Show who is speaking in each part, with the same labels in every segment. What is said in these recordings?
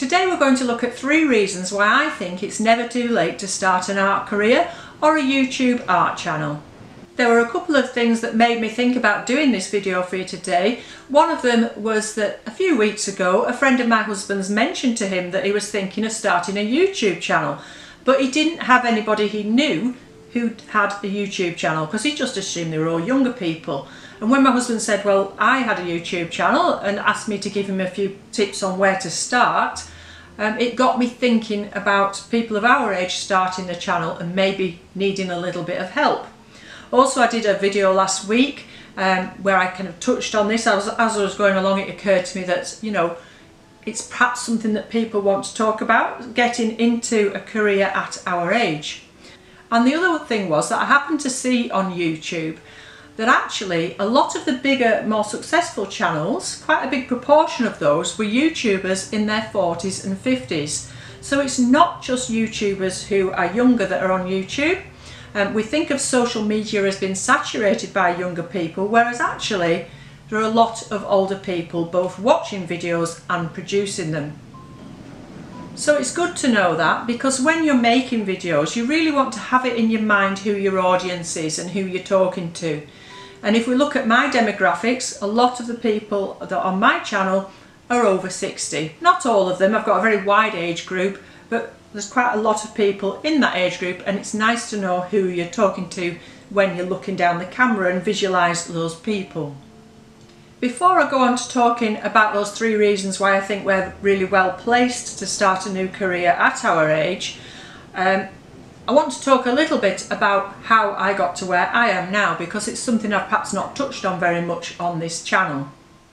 Speaker 1: Today we're going to look at three reasons why I think it's never too late to start an art career or a YouTube art channel. There were a couple of things that made me think about doing this video for you today. One of them was that a few weeks ago a friend of my husband's mentioned to him that he was thinking of starting a YouTube channel but he didn't have anybody he knew who had a YouTube channel because he just assumed they were all younger people. And when my husband said, well, I had a YouTube channel and asked me to give him a few tips on where to start, um, it got me thinking about people of our age starting a channel and maybe needing a little bit of help. Also, I did a video last week um, where I kind of touched on this. As, as I was going along, it occurred to me that, you know, it's perhaps something that people want to talk about, getting into a career at our age. And the other thing was that I happened to see on YouTube that actually a lot of the bigger, more successful channels, quite a big proportion of those were YouTubers in their 40s and 50s. So it's not just YouTubers who are younger that are on YouTube. Um, we think of social media as being saturated by younger people, whereas actually there are a lot of older people both watching videos and producing them. So it's good to know that because when you're making videos you really want to have it in your mind who your audience is and who you're talking to. And if we look at my demographics, a lot of the people that are on my channel are over 60. Not all of them, I've got a very wide age group, but there's quite a lot of people in that age group and it's nice to know who you're talking to when you're looking down the camera and visualise those people. Before I go on to talking about those three reasons why I think we're really well placed to start a new career at our age, um, I want to talk a little bit about how I got to where I am now because it's something I've perhaps not touched on very much on this channel.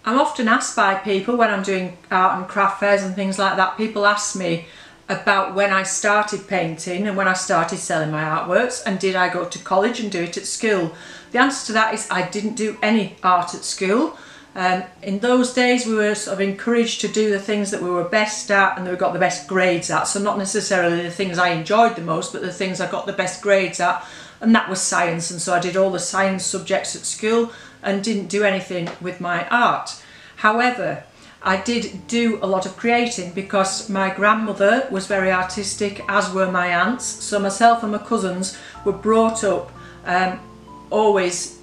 Speaker 1: I'm often asked by people when I'm doing art and craft fairs and things like that, people ask me about when I started painting and when I started selling my artworks and did I go to college and do it at school. The answer to that is I didn't do any art at school. Um, in those days we were sort of encouraged to do the things that we were best at and that we got the best grades at. So not necessarily the things I enjoyed the most, but the things I got the best grades at. And that was science. And so I did all the science subjects at school and didn't do anything with my art. However, I did do a lot of creating because my grandmother was very artistic, as were my aunts. So myself and my cousins were brought up um, always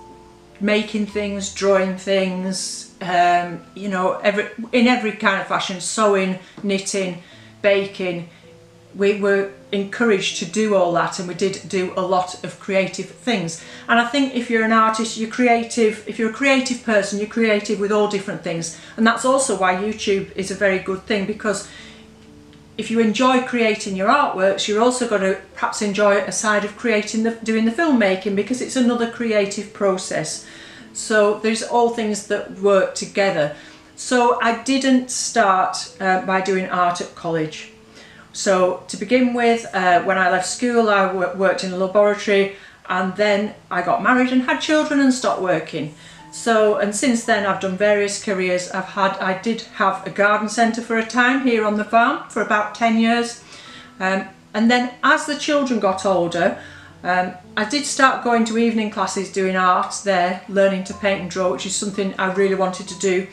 Speaker 1: making things, drawing things, um, you know, every in every kind of fashion, sewing, knitting, baking. We were encouraged to do all that and we did do a lot of creative things. And I think if you're an artist, you're creative, if you're a creative person, you're creative with all different things. And that's also why YouTube is a very good thing because if you enjoy creating your artworks, you're also going to perhaps enjoy a side of creating the, doing the filmmaking because it's another creative process. So there's all things that work together. So I didn't start uh, by doing art at college. So to begin with, uh, when I left school, I worked in a laboratory and then I got married and had children and stopped working. So, and since then I've done various careers. I've had, I did have a garden centre for a time here on the farm for about 10 years. Um, and then as the children got older, um, I did start going to evening classes doing art there, learning to paint and draw, which is something I really wanted to do.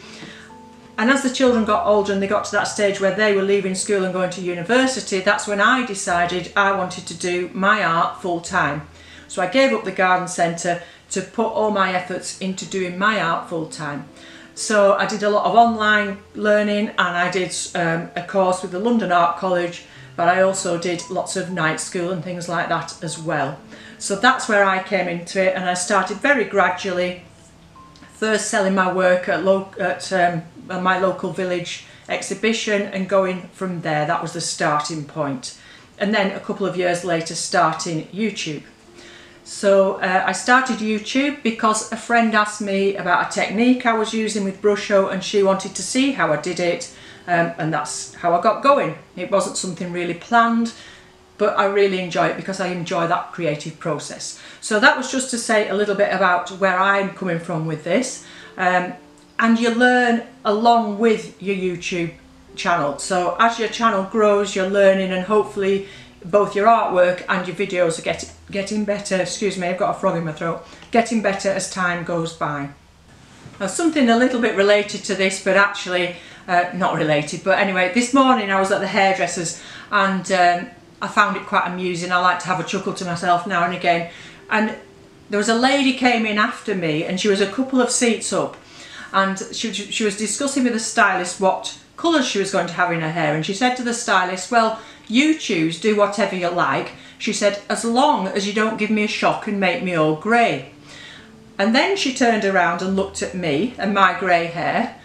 Speaker 1: And as the children got older and they got to that stage where they were leaving school and going to university, that's when I decided I wanted to do my art full time. So I gave up the garden centre to put all my efforts into doing my art full time. So I did a lot of online learning and I did um, a course with the London Art College but I also did lots of night school and things like that as well. So that's where I came into it and I started very gradually first selling my work at, lo at um, my local village exhibition and going from there. That was the starting point. And then a couple of years later starting YouTube. So uh, I started YouTube because a friend asked me about a technique I was using with Brusho and she wanted to see how I did it um, and that's how I got going. It wasn't something really planned but I really enjoy it because I enjoy that creative process. So that was just to say a little bit about where I'm coming from with this um, and you learn along with your YouTube channel. So as your channel grows you're learning and hopefully both your artwork and your videos are get, getting better, excuse me I've got a frog in my throat, getting better as time goes by. Now something a little bit related to this but actually uh, not related, but anyway, this morning I was at the hairdresser's and um, I found it quite amusing. I like to have a chuckle to myself now and again. And there was a lady came in after me and she was a couple of seats up and she, she was discussing with the stylist what colours she was going to have in her hair and she said to the stylist, well, you choose, do whatever you like. She said, as long as you don't give me a shock and make me all grey. And then she turned around and looked at me and my grey hair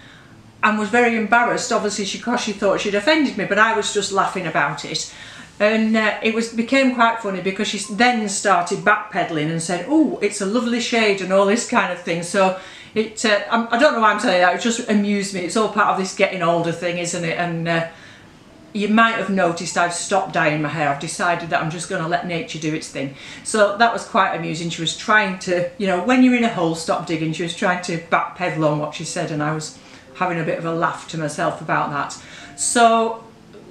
Speaker 1: and was very embarrassed, obviously because she thought she'd offended me, but I was just laughing about it. And uh, it was became quite funny because she then started backpedaling and said, oh, it's a lovely shade and all this kind of thing. So it, uh, I don't know why I'm saying that, it just amused me. It's all part of this getting older thing, isn't it? And uh, you might have noticed I've stopped dyeing my hair. I've decided that I'm just going to let nature do its thing. So that was quite amusing. She was trying to, you know, when you're in a hole, stop digging. She was trying to backpedal on what she said and I was having a bit of a laugh to myself about that. So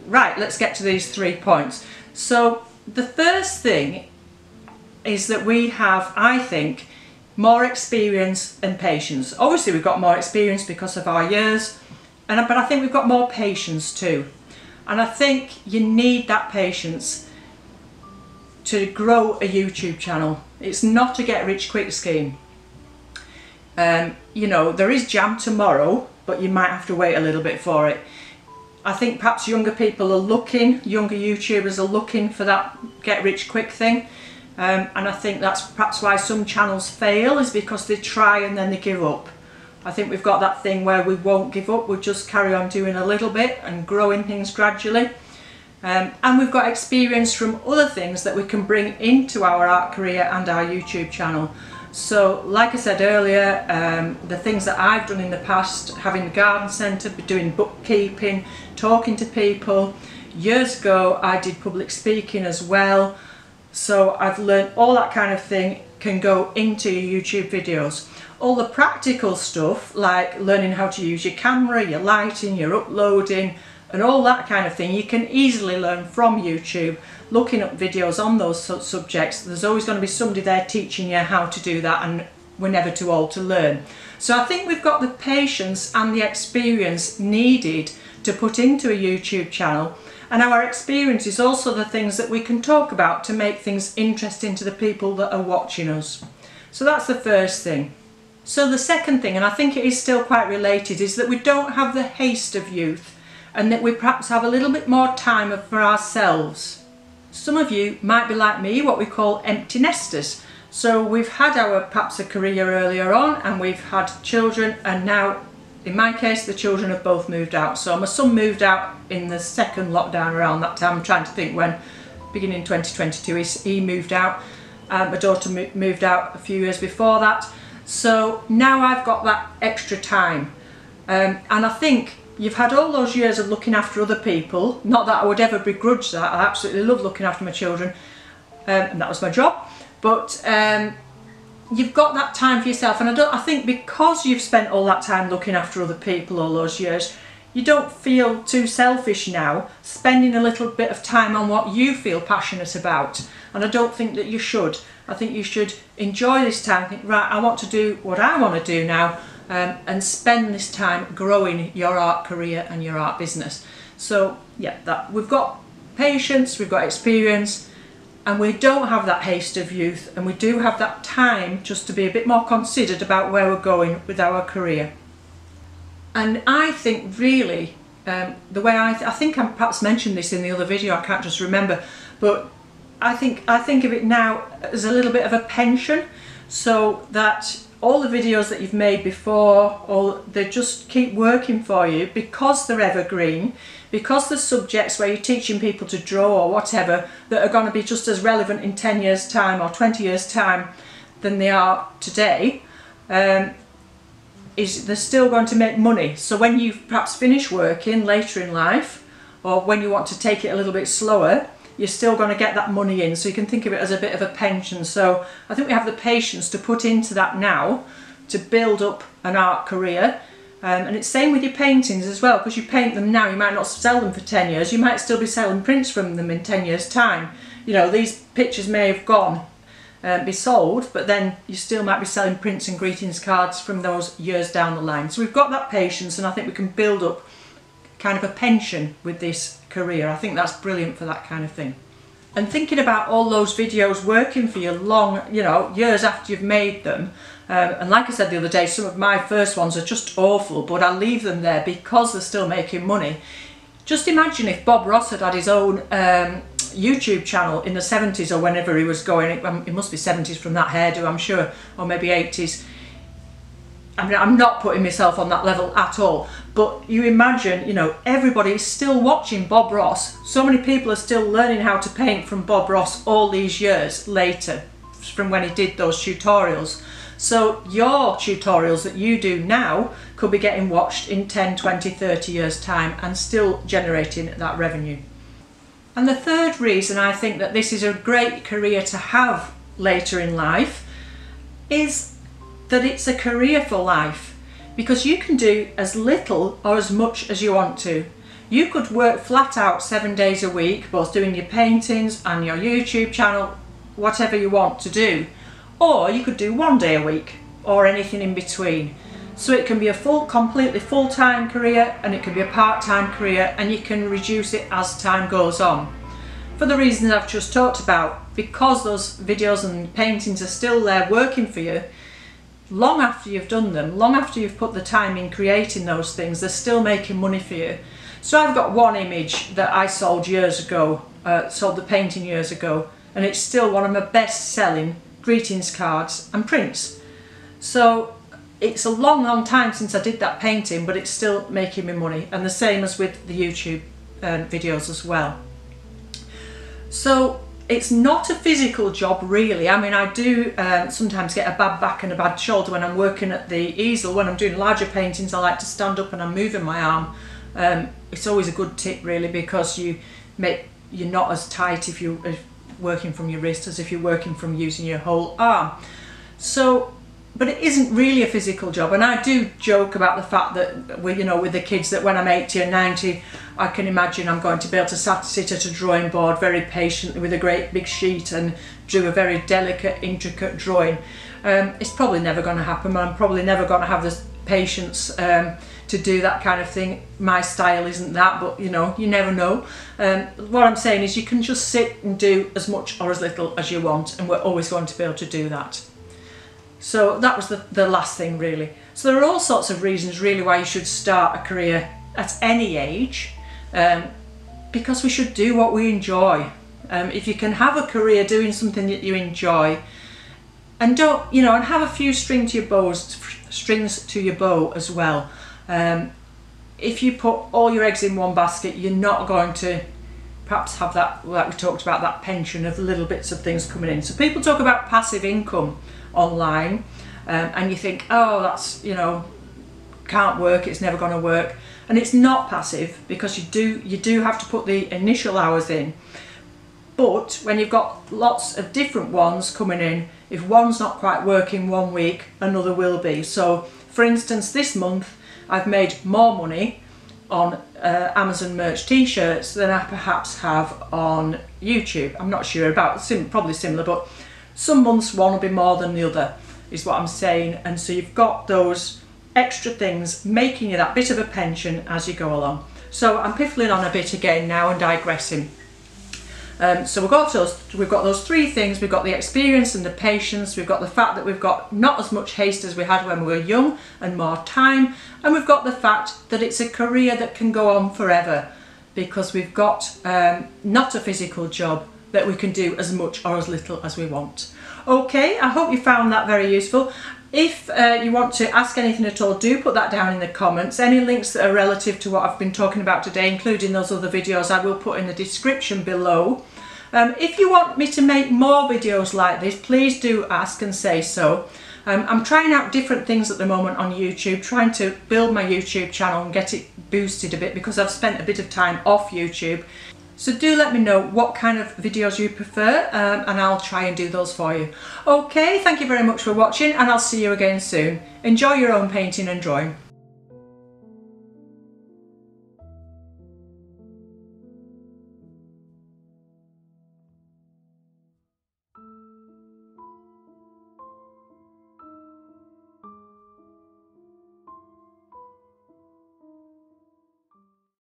Speaker 1: right, let's get to these three points. So the first thing is that we have, I think, more experience and patience. Obviously we've got more experience because of our years, and but I think we've got more patience too. And I think you need that patience to grow a YouTube channel. It's not a get rich quick scheme. Um, you know, there is jam tomorrow, but you might have to wait a little bit for it. I think perhaps younger people are looking, younger YouTubers are looking for that get rich quick thing. Um, and I think that's perhaps why some channels fail is because they try and then they give up. I think we've got that thing where we won't give up, we'll just carry on doing a little bit and growing things gradually. Um, and we've got experience from other things that we can bring into our art career and our YouTube channel. So like I said earlier, um, the things that I've done in the past, having the garden centre, doing bookkeeping, talking to people. Years ago I did public speaking as well. So I've learned all that kind of thing can go into YouTube videos. All the practical stuff like learning how to use your camera, your lighting, your uploading and all that kind of thing you can easily learn from YouTube looking up videos on those subjects. There's always going to be somebody there teaching you how to do that and we're never too old to learn. So I think we've got the patience and the experience needed to put into a YouTube channel and our experience is also the things that we can talk about to make things interesting to the people that are watching us. So that's the first thing. So the second thing, and I think it is still quite related, is that we don't have the haste of youth and that we perhaps have a little bit more time for ourselves. Some of you might be like me, what we call empty nesters. So we've had our perhaps a career earlier on and we've had children and now in my case the children have both moved out. So my son moved out in the second lockdown around that time. I'm trying to think when, beginning 2022 he moved out. Uh, my daughter moved out a few years before that. So now I've got that extra time. Um, and I think you've had all those years of looking after other people. Not that I would ever begrudge that. I absolutely love looking after my children. Um, and that was my job. But um, you've got that time for yourself. And I, don't, I think because you've spent all that time looking after other people all those years, you don't feel too selfish now, spending a little bit of time on what you feel passionate about. And I don't think that you should. I think you should enjoy this time, think, right, I want to do what I want to do now um, and spend this time growing your art career and your art business. So yeah, that we've got patience, we've got experience, and we don't have that haste of youth, and we do have that time just to be a bit more considered about where we're going with our career. And I think really, um, the way I, th I think I perhaps mentioned this in the other video, I can't just remember, but I think I think of it now as a little bit of a pension, so that all the videos that you've made before, all they just keep working for you because they're evergreen, because the subjects where you're teaching people to draw or whatever that are going to be just as relevant in 10 years time or 20 years time than they are today, um, is they're still going to make money. So when you perhaps finish working later in life or when you want to take it a little bit slower, you're still going to get that money in. So you can think of it as a bit of a pension. So I think we have the patience to put into that now to build up an art career. Um, and it's same with your paintings as well, because you paint them now, you might not sell them for 10 years, you might still be selling prints from them in 10 years time. You know, these pictures may have gone, um, be sold, but then you still might be selling prints and greetings cards from those years down the line. So we've got that patience and I think we can build up kind of a pension with this career. I think that's brilliant for that kind of thing. And thinking about all those videos working for you long, you know, years after you've made them, um, and like I said the other day, some of my first ones are just awful, but I leave them there because they're still making money. Just imagine if Bob Ross had had his own um, YouTube channel in the 70s or whenever he was going, it, um, it must be 70s from that hairdo, I'm sure, or maybe 80s. I mean, I'm not putting myself on that level at all, but you imagine, you know, everybody is still watching Bob Ross. So many people are still learning how to paint from Bob Ross all these years later, from when he did those tutorials. So your tutorials that you do now could be getting watched in 10, 20, 30 years time and still generating that revenue. And the third reason I think that this is a great career to have later in life is that it's a career for life because you can do as little or as much as you want to. You could work flat out seven days a week, both doing your paintings and your YouTube channel, whatever you want to do. Or you could do one day a week or anything in between. So it can be a full, completely full-time career and it can be a part-time career and you can reduce it as time goes on. For the reasons I've just talked about, because those videos and paintings are still there working for you, long after you've done them, long after you've put the time in creating those things, they're still making money for you. So I've got one image that I sold years ago, uh, sold the painting years ago, and it's still one of my best selling greetings cards and prints. So it's a long, long time since I did that painting, but it's still making me money. And the same as with the YouTube uh, videos as well. So it's not a physical job really. I mean, I do uh, sometimes get a bad back and a bad shoulder when I'm working at the easel. When I'm doing larger paintings, I like to stand up and I'm moving my arm. Um, it's always a good tip really because you make you're not as tight if you're working from your wrist as if you're working from using your whole arm. So but it isn't really a physical job. And I do joke about the fact that we you know with the kids that when I'm 80 and 90 I can imagine I'm going to be able to sit at a drawing board very patiently with a great big sheet and do a very delicate intricate drawing. Um, it's probably never going to happen I'm probably never going to have the patience um, to do that kind of thing. My style isn't that but you know you never know. Um, what I'm saying is you can just sit and do as much or as little as you want and we're always going to be able to do that so that was the, the last thing really. So there are all sorts of reasons really why you should start a career at any age um, because we should do what we enjoy. Um, if you can have a career doing something that you enjoy and don't, you know, and have a few string to your bows, strings to your bow as well. Um, if you put all your eggs in one basket, you're not going to perhaps have that, like we talked about, that pension of little bits of things coming in. So people talk about passive income online um, and you think, oh, that's, you know, can't work, it's never going to work. And it's not passive because you do, you do have to put the initial hours in. But when you've got lots of different ones coming in, if one's not quite working one week, another will be. So for instance, this month I've made more money on uh, Amazon merch t-shirts than I perhaps have on YouTube. I'm not sure about, sim probably similar, but some months one will be more than the other is what I'm saying. And so you've got those extra things making you that bit of a pension as you go along. So I'm piffling on a bit again now and digressing. Um, so we've got those we've got those three things. We've got the experience and the patience. We've got the fact that we've got not as much haste as we had when we were young and more time. And we've got the fact that it's a career that can go on forever because we've got um, not a physical job that we can do as much or as little as we want. Okay, I hope you found that very useful. If uh, you want to ask anything at all, do put that down in the comments. Any links that are relative to what I've been talking about today, including those other videos, I will put in the description below. Um, if you want me to make more videos like this, please do ask and say so. Um, I'm trying out different things at the moment on YouTube, trying to build my YouTube channel and get it boosted a bit because I've spent a bit of time off YouTube so do let me know what kind of videos you prefer um, and I'll try and do those for you. Okay, thank you very much for watching and I'll see you again soon. Enjoy your own painting and drawing.